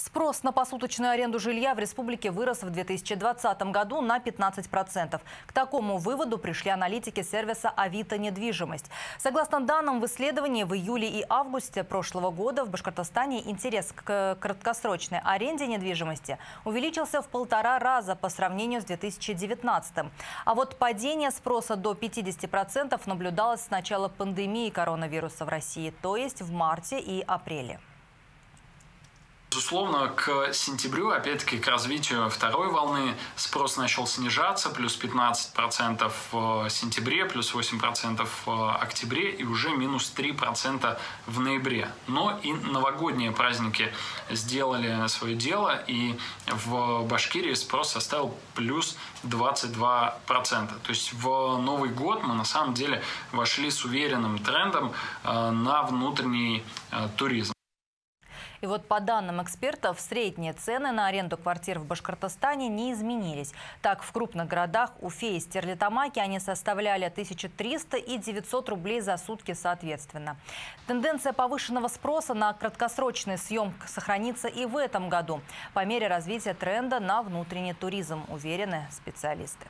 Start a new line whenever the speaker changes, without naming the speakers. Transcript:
Спрос на посуточную аренду жилья в республике вырос в 2020 году на 15%. К такому выводу пришли аналитики сервиса «Авито недвижимость». Согласно данным в исследовании, в июле и августе прошлого года в Башкортостане интерес к краткосрочной аренде недвижимости увеличился в полтора раза по сравнению с 2019. А вот падение спроса до 50% наблюдалось с начала пандемии коронавируса в России, то есть в марте и апреле.
Безусловно, к сентябрю, опять-таки, к развитию второй волны спрос начал снижаться, плюс 15% в сентябре, плюс 8% в октябре и уже минус 3% в ноябре. Но и новогодние праздники сделали свое дело, и в Башкирии спрос составил плюс 22%. То есть в Новый год мы на самом деле вошли с уверенным трендом э, на внутренний э, туризм.
И вот по данным экспертов, средние цены на аренду квартир в Башкортостане не изменились. Так, в крупных городах Уфе и Стерлитамаке они составляли 1300 и 900 рублей за сутки соответственно. Тенденция повышенного спроса на краткосрочный съем сохранится и в этом году по мере развития тренда на внутренний туризм, уверены специалисты.